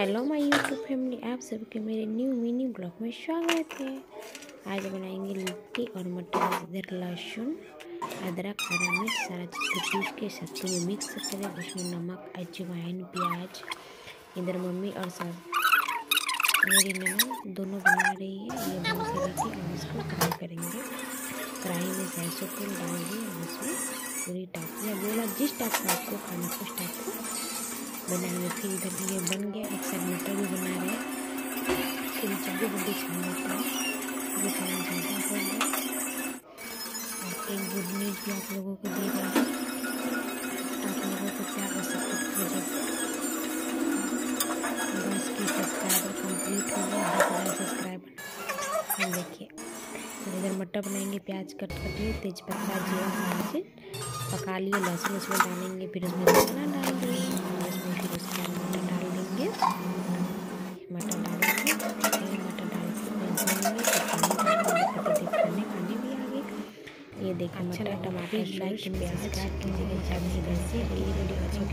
Hello my YouTube family आप सबके मेरे न्यू मिनी ब्लॉग में स्वागत है। आज बनाएँगे लिट्टी और मटर इधर लहसुन, अदरक, हरा मिर्च, सारा चीज़ को पीस के सत्तू में मिक्स करें। उसमें नमक अजवाइन प्याज, इधर मम्मी और सब मेरी नमक दोनों बना रही है। ये बन लिट्टी और इसको फ्राई करेंगे। कढ़ाई में सरसों तेल डालेंगे और उसमें पूरी टाइप बोला जिस टाइप का आपको खाना उस टाइप को बनाएँगे। फिर इधर ये बन गया मटर भी बना रहे फिर जल्दी जल्दी छान लेते हैं खाना ज़्यादा हो और एक गुड न्यूज़ भी आप लोगों को दे रहे हैं आप लोगों को प्यार और सपोर्ट हो जब दस की सब्सक्राइबर कंप्लीट हो गया, दस हज़ार सब्सक्राइबर हम देखिए तो इधर मटर बनाएँगे, प्याज कट कट लिए, तेज पत्ता, जीरा मिर्च, पका लिए, लहसुन उसमें डालेंगे, फिर उसमें मसाला डाल देंगे मटर डालेंगे फिर मटर डाल के खाने खाने भी आगे ये देखिए मटर टमाटर लाइक प्याज काट के जगह से ये वीडियो अच्छी